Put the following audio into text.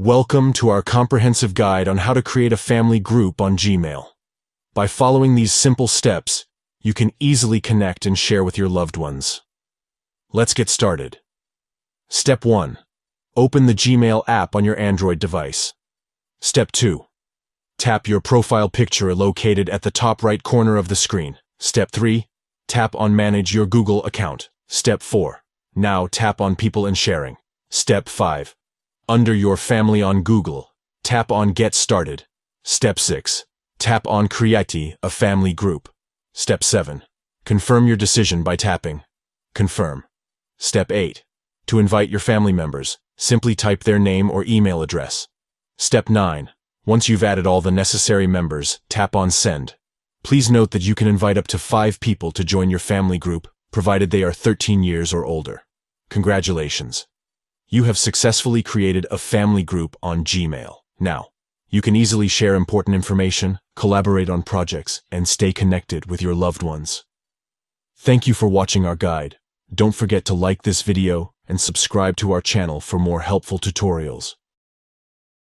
Welcome to our comprehensive guide on how to create a family group on Gmail. By following these simple steps, you can easily connect and share with your loved ones. Let's get started. Step 1. Open the Gmail app on your Android device. Step 2. Tap your profile picture located at the top right corner of the screen. Step 3. Tap on Manage your Google account. Step 4. Now tap on People and Sharing. Step 5. Under your family on Google, tap on Get Started. Step 6. Tap on Create a family group. Step 7. Confirm your decision by tapping Confirm. Step 8. To invite your family members, simply type their name or email address. Step 9. Once you've added all the necessary members, tap on Send. Please note that you can invite up to five people to join your family group, provided they are 13 years or older. Congratulations. You have successfully created a family group on Gmail. Now, you can easily share important information, collaborate on projects, and stay connected with your loved ones. Thank you for watching our guide. Don't forget to like this video and subscribe to our channel for more helpful tutorials.